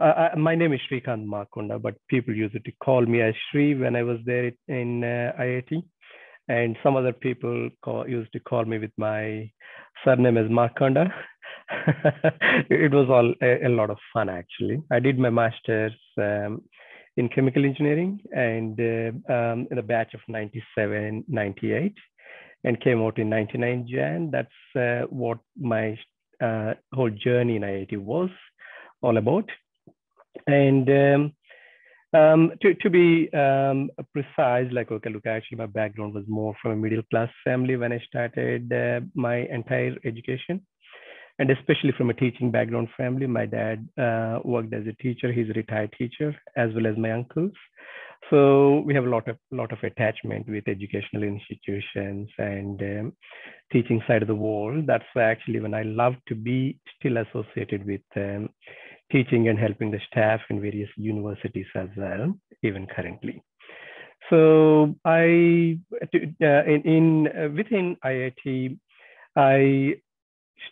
Uh, my name is Srikanth Markonda, but people used to call me as Sri when I was there in uh, IIT. And some other people call, used to call me with my surname as Makunda. it was all a, a, lot of fun, actually. I did my master's um, in chemical engineering and uh, um, in a batch of 97, 98 and came out in 99 Jan. That's uh, what my uh, whole journey in IIT was all about. And um, um, to, to be um, precise, like, okay, look, actually, my background was more from a middle class family when I started uh, my entire education. And especially from a teaching background family, my dad uh, worked as a teacher. He's a retired teacher, as well as my uncles. So we have a lot of lot of attachment with educational institutions and um, teaching side of the world. That's why actually when I love to be still associated with um, teaching and helping the staff in various universities as well, even currently. So I, uh, in, in uh, within IIT, I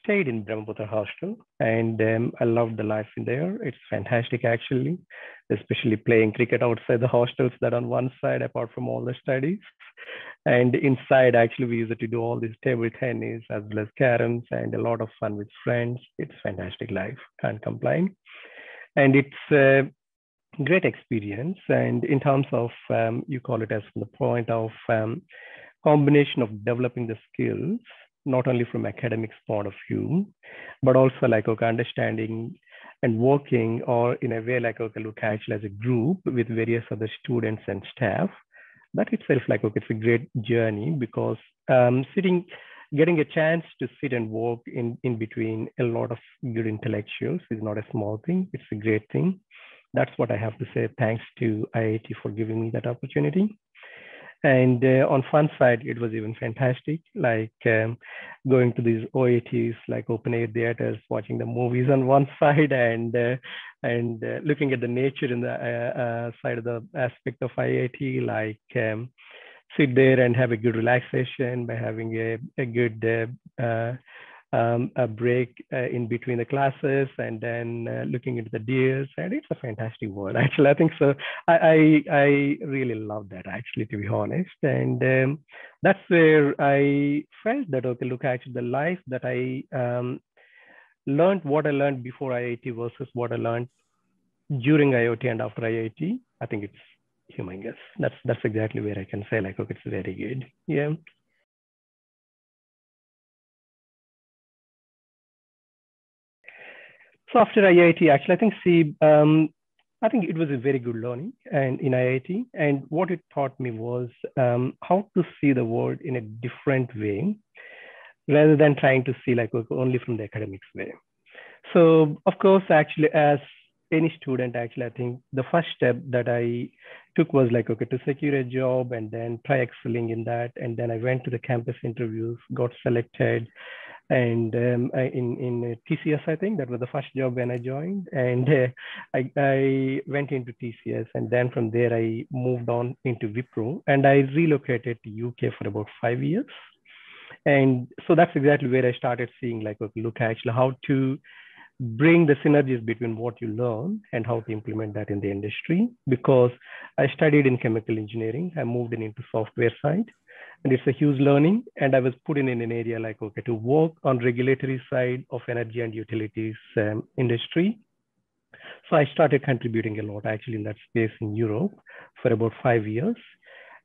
stayed in Brahmaputra Hostel and um, I loved the life in there. It's fantastic actually, especially playing cricket outside the hostels that on one side apart from all the studies. And inside actually we used to do all this table tennis as well as caroms and a lot of fun with friends. It's fantastic life, can't complain. And it's a great experience. And in terms of, um, you call it as from the point of um, combination of developing the skills not only from academics point of view, but also like okay, understanding and working or in a way like okay, look actually as a group with various other students and staff. That itself like okay, it's a great journey because um, sitting, getting a chance to sit and work in, in between a lot of good intellectuals is not a small thing. It's a great thing. That's what I have to say. Thanks to IIT for giving me that opportunity. And uh, on fun side, it was even fantastic, like um, going to these OATs, like open air theaters, watching the movies on one side, and uh, and uh, looking at the nature in the uh, uh, side of the aspect of IIT, like um, sit there and have a good relaxation by having a, a good uh, um, a break uh, in between the classes and then uh, looking into the deers and it's a fantastic world actually. I think so. I i, I really love that actually to be honest. And um, that's where i felt that okay look actually the life that i um, learned what i learned before iit versus what i learned during iot and after iit i think it's humongous. That's that's exactly where i can say like okay it's very good. Yeah So after IIT, actually, I think see, um, I think it was a very good learning and in IIT. And what it taught me was um, how to see the world in a different way, rather than trying to see like only from the academics way. So of course, actually, as any student, actually, I think the first step that I took was like, okay, to secure a job and then try excelling in that. And then I went to the campus interviews, got selected, and um, I, in in TCS, I think that was the first job when I joined, and uh, I, I went into TCS, and then from there I moved on into Wipro, and I relocated to UK for about five years, and so that's exactly where I started seeing like look actually how to bring the synergies between what you learn and how to implement that in the industry. Because i studied in chemical engineering. I moved in into software side and it's a huge learning. And i was put in, in an area like okay to work on regulatory side of energy and utilities um, industry. So i started contributing a lot actually in that space in europe for about five years.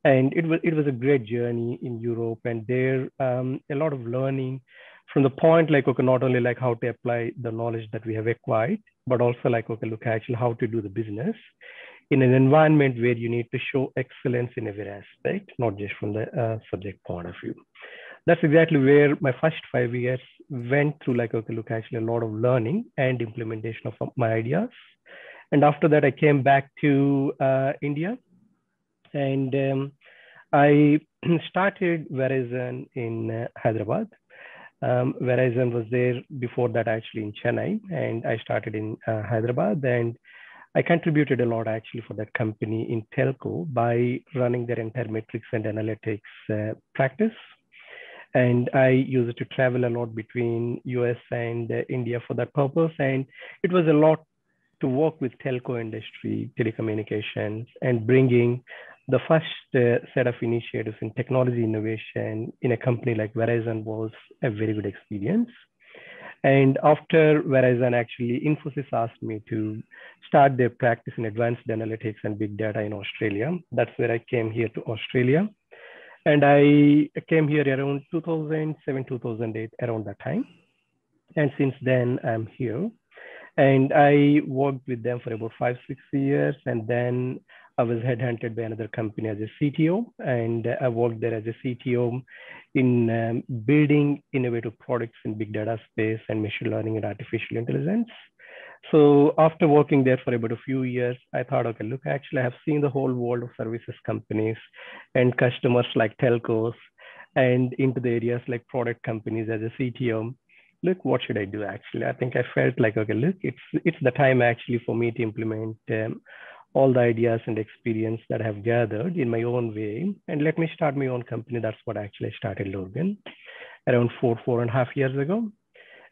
And it was it was a great journey in europe. And there um, a lot of learning from the point like okay not only like how to apply the knowledge that we have acquired but also like okay look actually how to do the business in an environment where you need to show excellence in every aspect, not just from the uh, subject point of view. That's exactly where my first five years went through like, okay, look, actually a lot of learning and implementation of my ideas. And after that, I came back to uh, India and um, I started Verizon in uh, Hyderabad. Um, Verizon was there before that actually in Chennai and I started in uh, Hyderabad and I contributed a lot actually for that company in telco by running their entire metrics and analytics uh, practice. And I used to travel a lot between US and uh, India for that purpose. And it was a lot to work with telco industry, telecommunications, and bringing the first uh, set of initiatives in technology innovation in a company like Verizon was a very good experience. And after Verizon, actually, Infosys asked me to start their practice in advanced analytics and big data in Australia. That's where I came here to Australia. And I came here around 2007, 2008, around that time. And since then, I'm here. And I worked with them for about five, six years. And then I was headhunted by another company as a CTO, and I worked there as a CTO in um, building innovative products in big data space and machine learning and artificial intelligence. So after working there for about a few years, I thought, okay, look, actually, I have seen the whole world of services companies and customers like telcos and into the areas like product companies as a CTO. Look, what should I do? Actually, I think I felt like, okay, look, it's it's the time actually for me to implement um, all the ideas and experience that I have gathered in my own way. And let me start my own company. That's what I actually started Lorgan around four, four and a half years ago.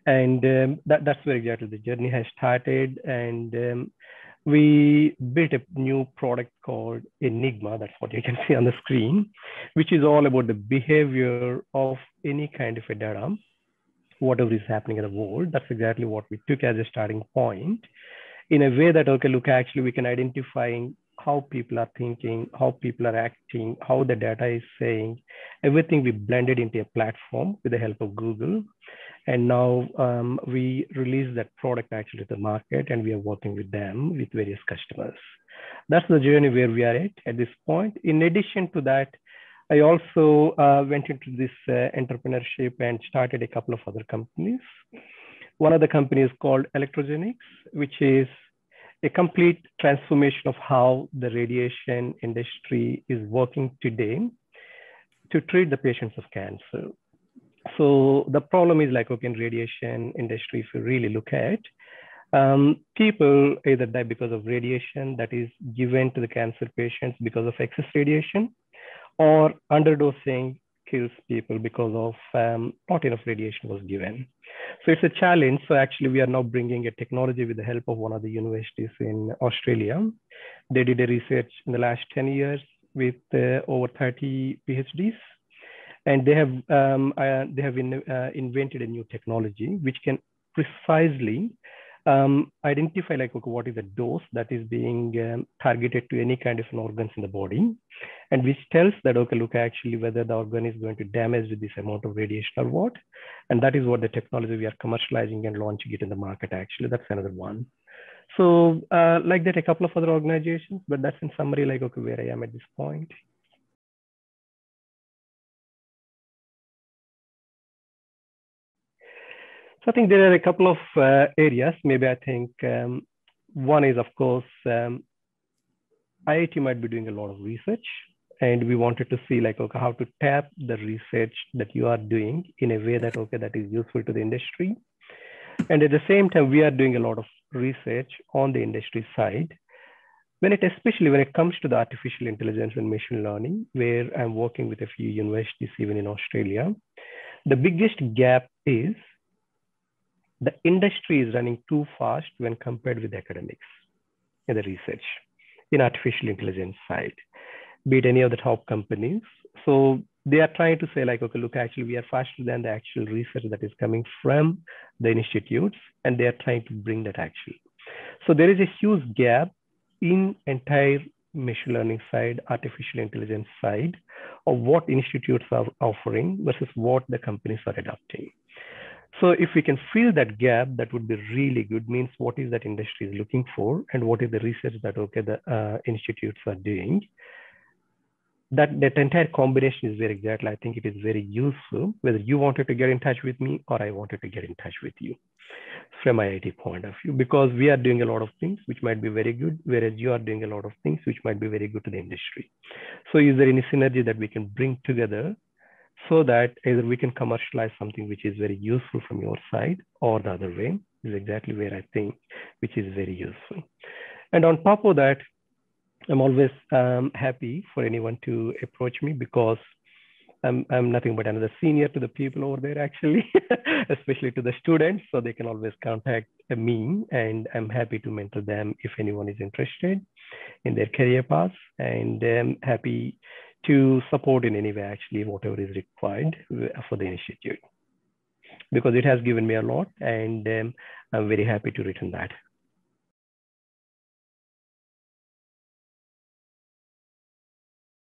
And um, that, that's where exactly the journey has started. And um, we built a new product called Enigma. That's what you can see on the screen, which is all about the behavior of any kind of a data, whatever is happening in the world. That's exactly what we took as a starting point in a way that, okay, look, actually we can identify how people are thinking, how people are acting, how the data is saying, everything we blended into a platform with the help of Google. And now um, we release that product actually to the market and we are working with them with various customers. That's the journey where we are at at this point. In addition to that, I also uh, went into this uh, entrepreneurship and started a couple of other companies. One of the companies called Electrogenics, which is a complete transformation of how the radiation industry is working today to treat the patients of cancer. So the problem is like, okay, in radiation industry, if you really look at, um, people either die because of radiation that is given to the cancer patients because of excess radiation or underdosing kills people because of um, not enough radiation was given. So it's a challenge. So actually, we are now bringing a technology with the help of one of the universities in Australia. They did a research in the last 10 years with uh, over 30 PhDs. And they have, um, uh, they have in, uh, invented a new technology which can precisely um, identify like okay, what is the dose that is being um, targeted to any kind of an organs in the body and which tells that okay look actually whether the organ is going to damage with this amount of radiation or what and that is what the technology we are commercializing and launching it in the market actually. That's another one. So uh, like that a couple of other organizations but that's in summary like okay where i am at this point I think there are a couple of uh, areas. Maybe I think um, one is, of course, um, IIT might be doing a lot of research, and we wanted to see like okay, how to tap the research that you are doing in a way that okay that is useful to the industry. And at the same time, we are doing a lot of research on the industry side. When it, especially when it comes to the artificial intelligence and machine learning, where I'm working with a few universities even in Australia, the biggest gap is the industry is running too fast when compared with academics in the research in artificial intelligence side, be it any of the top companies. So they are trying to say like, okay, look, actually we are faster than the actual research that is coming from the institutes, and they are trying to bring that actually. So there is a huge gap in entire machine learning side, artificial intelligence side of what institutes are offering versus what the companies are adopting. So if we can fill that gap, that would be really good. Means what is that industry is looking for, and what is the research that okay the uh, institutes are doing. That that entire combination is very exactly. I think it is very useful. Whether you wanted to get in touch with me or I wanted to get in touch with you, from IIT point of view, because we are doing a lot of things which might be very good, whereas you are doing a lot of things which might be very good to the industry. So is there any synergy that we can bring together so that either we can commercialize something which is very useful from your side or the other way is exactly where I think which is very useful. And on top of that, I'm always um, happy for anyone to approach me because I'm I'm nothing but another senior to the people over there actually, especially to the students, so they can always contact me, and I'm happy to mentor them if anyone is interested in their career path, and I'm happy to support in any way actually whatever is required for the institute because it has given me a lot, and um, I'm very happy to return that.